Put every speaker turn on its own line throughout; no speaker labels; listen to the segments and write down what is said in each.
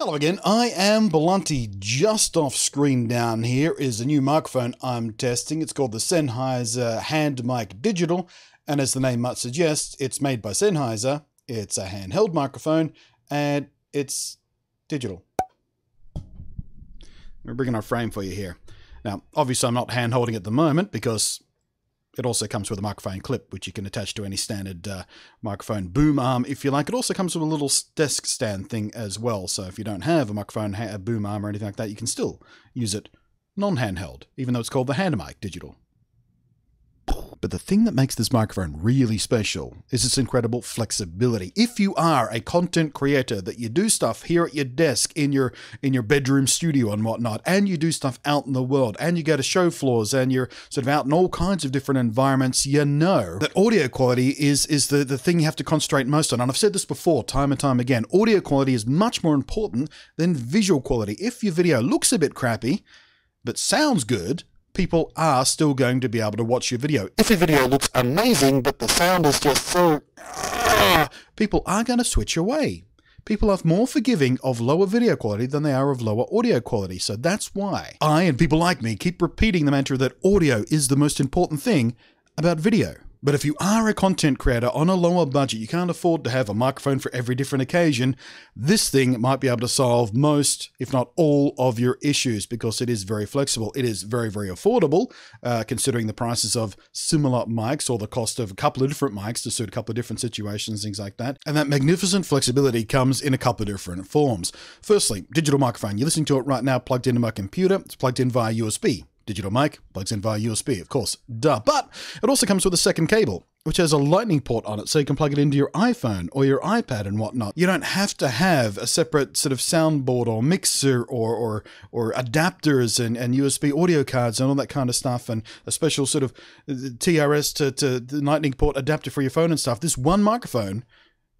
Hello again, I am Blunty. Just off screen down here is a new microphone I'm testing. It's called the Sennheiser Hand Mic Digital, and as the name might suggest, it's made by Sennheiser. It's a handheld microphone, and it's digital. We're bringing our frame for you here. Now, obviously, I'm not hand holding at the moment because it also comes with a microphone clip, which you can attach to any standard uh, microphone boom arm if you like. It also comes with a little desk stand thing as well. So if you don't have a microphone a boom arm or anything like that, you can still use it non handheld, even though it's called the HandMic Digital. But the thing that makes this microphone really special is its incredible flexibility. If you are a content creator that you do stuff here at your desk in your in your bedroom studio and whatnot, and you do stuff out in the world, and you go to show floors and you're sort of out in all kinds of different environments, you know that audio quality is is the, the thing you have to concentrate most on. And I've said this before time and time again. Audio quality is much more important than visual quality. If your video looks a bit crappy, but sounds good, people are still going to be able to watch your video. If your video looks amazing, but the sound is just so. Ah! people are going to switch away. People are more forgiving of lower video quality than they are of lower audio quality. So that's why I and people like me keep repeating the mantra that audio is the most important thing about video. But if you are a content creator on a lower budget, you can't afford to have a microphone for every different occasion, this thing might be able to solve most, if not all, of your issues because it is very flexible. It is very, very affordable, uh, considering the prices of similar mics or the cost of a couple of different mics to suit a couple of different situations, things like that. And that magnificent flexibility comes in a couple of different forms. Firstly, digital microphone. You're listening to it right now plugged into my computer, it's plugged in via USB digital mic, plugs in via USB, of course, duh. But it also comes with a second cable, which has a lightning port on it, so you can plug it into your iPhone or your iPad and whatnot. You don't have to have a separate sort of soundboard or mixer or or, or adapters and, and USB audio cards and all that kind of stuff, and a special sort of uh, TRS to, to the lightning port adapter for your phone and stuff. This one microphone,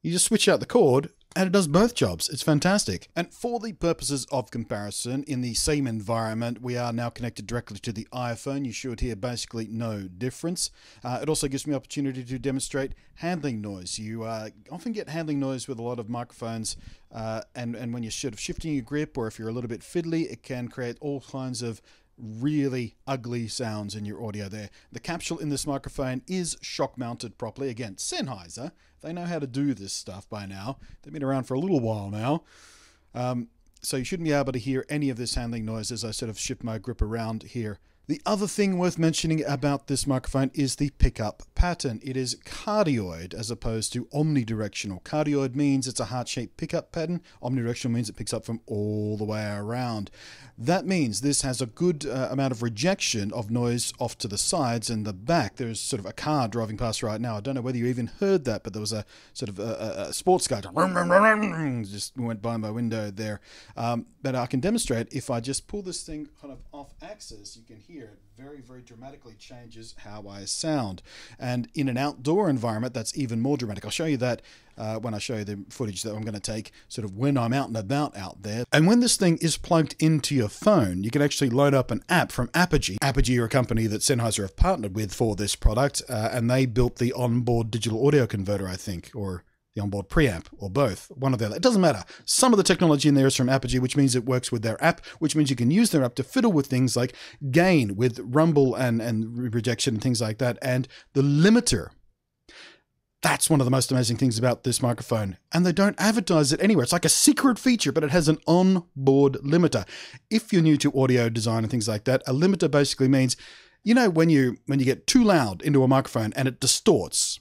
you just switch out the cord and it does both jobs. It's fantastic. And for the purposes of comparison, in the same environment, we are now connected directly to the iPhone. You should hear basically no difference. Uh, it also gives me opportunity to demonstrate handling noise. You uh, often get handling noise with a lot of microphones, uh, and, and when you're sort of shifting your grip or if you're a little bit fiddly, it can create all kinds of really ugly sounds in your audio there. The capsule in this microphone is shock mounted properly. Again, Sennheiser, they know how to do this stuff by now. They've been around for a little while now. Um, so you shouldn't be able to hear any of this handling noise as I sort of shift my grip around here the other thing worth mentioning about this microphone is the pickup pattern. It is cardioid as opposed to omnidirectional. Cardioid means it's a heart-shaped pickup pattern. Omnidirectional means it picks up from all the way around. That means this has a good uh, amount of rejection of noise off to the sides and the back. There's sort of a car driving past right now. I don't know whether you even heard that, but there was a sort of a, a sports car just went by my window there. Um, but I can demonstrate if I just pull this thing kind of off axis, you can hear hear, it very, very dramatically changes how I sound. And in an outdoor environment, that's even more dramatic. I'll show you that uh, when I show you the footage that I'm going to take, sort of when I'm out and about out there. And when this thing is plugged into your phone, you can actually load up an app from Apogee. Apogee are a company that Sennheiser have partnered with for this product, uh, and they built the onboard digital audio converter, I think, or the onboard preamp, or both, one or the other. It doesn't matter. Some of the technology in there is from Apogee, which means it works with their app, which means you can use their app to fiddle with things like gain with rumble and, and rejection and things like that, and the limiter. That's one of the most amazing things about this microphone. And they don't advertise it anywhere. It's like a secret feature, but it has an onboard limiter. If you're new to audio design and things like that, a limiter basically means, you know, when you when you get too loud into a microphone and it distorts,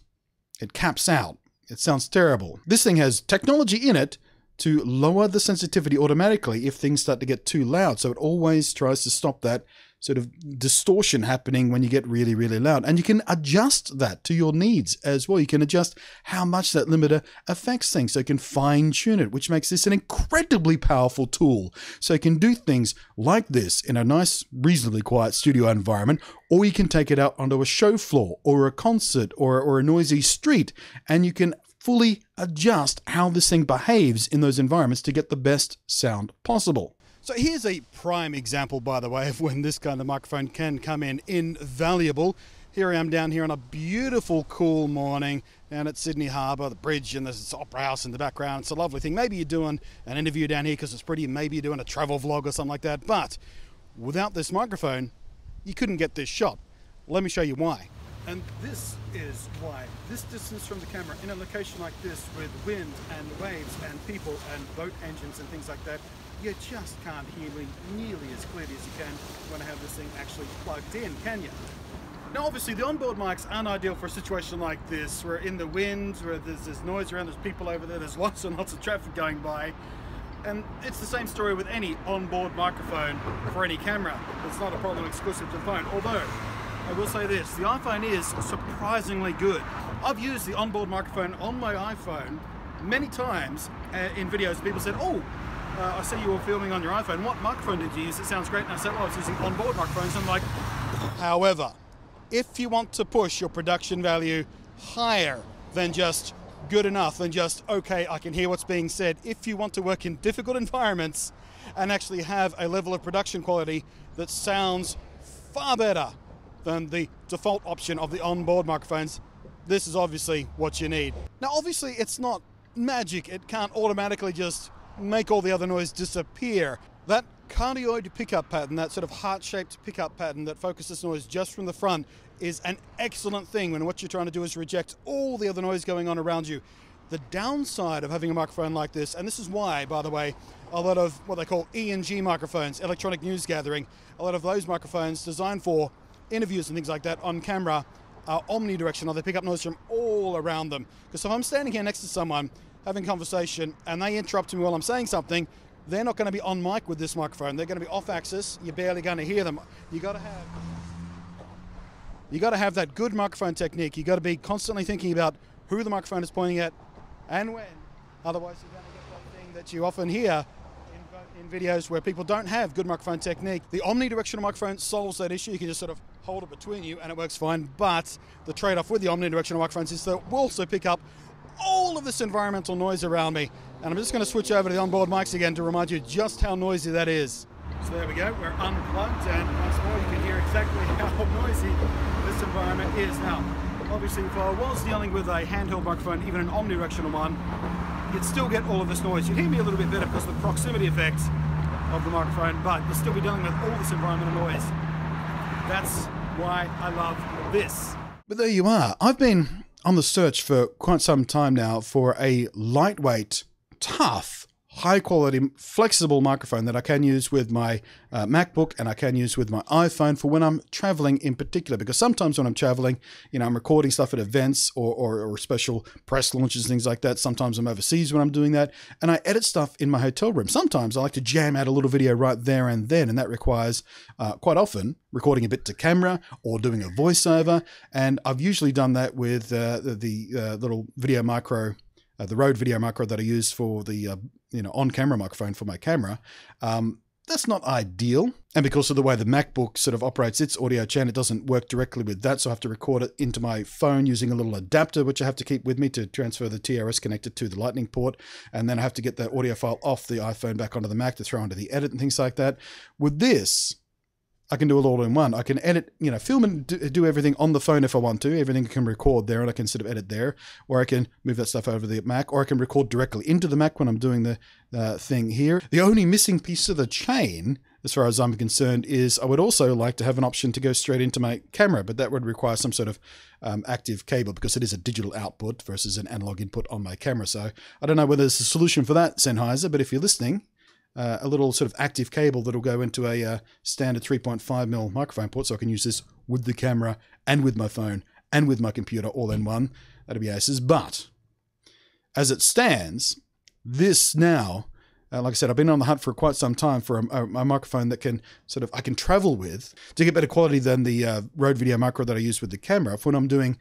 it caps out it sounds terrible. This thing has technology in it to lower the sensitivity automatically if things start to get too loud. So it always tries to stop that sort of distortion happening when you get really, really loud. And you can adjust that to your needs as well. You can adjust how much that limiter affects things. So you can fine tune it, which makes this an incredibly powerful tool. So you can do things like this in a nice, reasonably quiet studio environment, or you can take it out onto a show floor or a concert or, or a noisy street and you can fully adjust how this thing behaves in those environments to get the best sound possible. So here's a prime example, by the way, of when this kind of microphone can come in invaluable. Here I am down here on a beautiful, cool morning down at Sydney Harbour, the bridge, and this opera house in the background. It's a lovely thing. Maybe you're doing an interview down here because it's pretty. Maybe you're doing a travel vlog or something like that. But without this microphone, you couldn't get this shot. Let me show you why. And this is why. This distance from the camera in a location like this with wind and waves and people and boat engines and things like that, you just can't hear me nearly as clearly as you can when I have this thing actually plugged in, can you? Now obviously the onboard mics aren't ideal for a situation like this. We're in the wind, where there's, there's noise around, there's people over there, there's lots and lots of traffic going by. And it's the same story with any onboard microphone for any camera. It's not a problem exclusive to the phone. Although, I will say this, the iPhone is surprisingly good. I've used the onboard microphone on my iPhone many times uh, in videos. People said, oh, uh, I see you were filming on your iPhone. What microphone did you use? It sounds great. And I said, well, I was using onboard microphones. I'm like, however, if you want to push your production value higher than just good enough, than just, okay, I can hear what's being said, if you want to work in difficult environments and actually have a level of production quality that sounds far better than the default option of the onboard microphones, this is obviously what you need. Now, obviously, it's not magic. It can't automatically just make all the other noise disappear. That cardioid pickup pattern, that sort of heart-shaped pickup pattern that focuses noise just from the front is an excellent thing when what you're trying to do is reject all the other noise going on around you. The downside of having a microphone like this, and this is why, by the way, a lot of what they call ENG microphones, electronic news gathering, a lot of those microphones designed for interviews and things like that on camera are omnidirectional. They pick up noise from all around them. Because if I'm standing here next to someone having conversation and they interrupt me while I'm saying something, they're not going to be on mic with this microphone. They're going to be off axis. You're barely going to hear them. You got to have you got to have that good microphone technique. You got to be constantly thinking about who the microphone is pointing at and when. Otherwise, you're going to get that thing that you often hear in, in videos where people don't have good microphone technique. The omnidirectional microphone solves that issue. You can just sort of hold it between you and it works fine. But the trade-off with the omnidirectional microphones is that it will also pick up all of this environmental noise around me. And I'm just going to switch over to the onboard mics again to remind you just how noisy that is. So there we go, we're unplugged and once more you can hear exactly how noisy this environment is. Now, obviously if I was dealing with a handheld microphone, even an omnidirectional one, you'd still get all of this noise. You'd hear me a little bit better because of the proximity effect of the microphone, but you'd still be dealing with all this environmental noise. That's why I love this. But there you are. I've been on the search for quite some time now for a lightweight, tough, high quality, flexible microphone that I can use with my uh, MacBook and I can use with my iPhone for when I'm traveling in particular. Because sometimes when I'm traveling, you know, I'm recording stuff at events or, or, or special press launches, things like that. Sometimes I'm overseas when I'm doing that and I edit stuff in my hotel room. Sometimes I like to jam out a little video right there and then, and that requires uh, quite often recording a bit to camera or doing a voiceover. And I've usually done that with uh, the, the uh, little video micro uh, the Rode Video Micro that I use for the uh, you know on-camera microphone for my camera. Um, that's not ideal. And because of the way the MacBook sort of operates its audio channel, it doesn't work directly with that. So I have to record it into my phone using a little adapter, which I have to keep with me to transfer the TRS connector to the lightning port. And then I have to get the audio file off the iPhone back onto the Mac to throw into the edit and things like that. With this, I can do it all in one. I can edit, you know, film and do, everything on the phone if I want to. Everything can record there and I can sort of edit there. Or I can move that stuff over the Mac. Or I can record directly into the Mac when I'm doing the uh, thing here. The only missing piece of the chain, as far as I'm concerned, is I would also like to have an option to go straight into my camera. But that would require some sort of um, active cable because it is a digital output versus an analog input on my camera. So I don't know whether there's a solution for that, Sennheiser. But if you're listening, uh, a little sort of active cable that'll go into a uh, standard 3.5 mil microphone port, so I can use this with the camera and with my phone and with my computer all in one. That'd be aces. But as it stands, this now, uh, like I said, I've been on the hunt for quite some time for a, a, a, microphone that can sort of I can travel with to get better quality than the uh, Rode Video Micro that I use with the camera for when I'm doing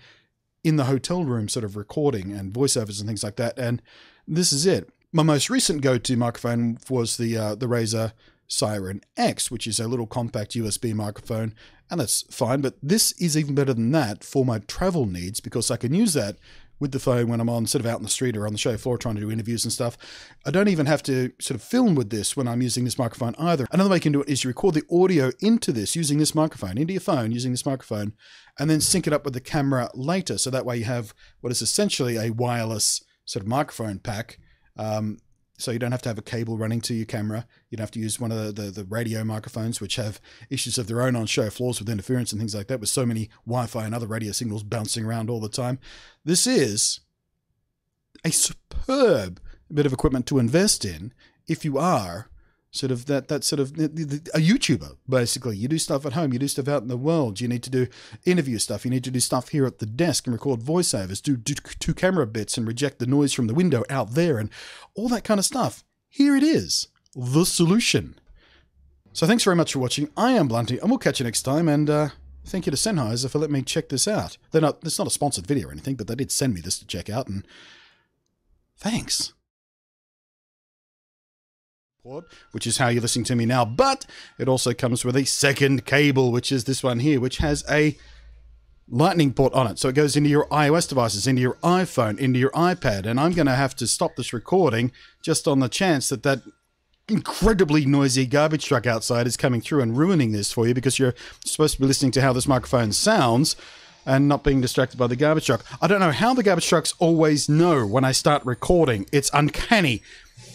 in the hotel room sort of recording and voiceovers and things like that. And this is it. My most recent go-to microphone was the uh, the Razer Seiren X, which is a little compact USB microphone, and that's fine. But this is even better than that for my travel needs because I can use that with the phone when I'm on sort of out in the street or on the show floor trying to do interviews and stuff. I don't even have to sort of film with this when I'm using this microphone either. Another way you can do it is you record the audio into this using this microphone, into your phone using this microphone, and then sync it up with the camera later. So that way you have what is essentially a wireless sort of microphone pack. Um, so you don't have to have a cable running to your camera. You don't have to use one of the, the, the, radio microphones, which have issues of their own on show floors with interference and things like that, with so many Wi-Fi and other radio signals bouncing around all the time. This is a superb bit of equipment to invest in if you are sort of that that sort of a YouTuber basically. You do stuff at home, you do stuff out in the world. You need to do interview stuff. You need to do stuff here at the desk and record voiceovers, do, do two camera bits and reject the noise from the window out there, and all that kind of stuff. Here it is, the solution. So thanks very much for watching. I am Blunty, and we'll catch you next time. And uh, thank you to Sennheiser for letting me check this out. They're not. It's not a sponsored video or anything, but they did send me this to check out, and thanks which is how you're listening to me now. But it also comes with a second cable, which is this one here, which has a lightning port on it. So it goes into your iOS devices, into your iPhone, into your iPad. And I'm going to have to stop this recording just on the chance that that incredibly noisy garbage truck outside is coming through and ruining this for you because you're supposed to be listening to how this microphone sounds and not being distracted by the garbage truck. I don't know how the garbage trucks always know when I start recording. It's uncanny.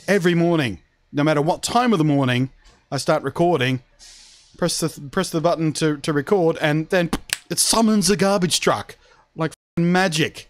Every morning, no matter what time of the morning I start recording, press the press the button to, to record, and then it summons a garbage truck like magic.